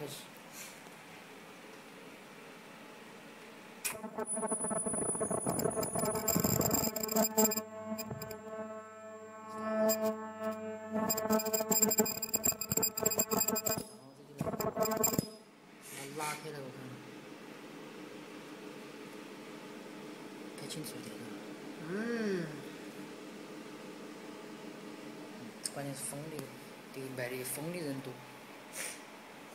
开始。清楚一点，嗯，关键是风力，这买的风力人多。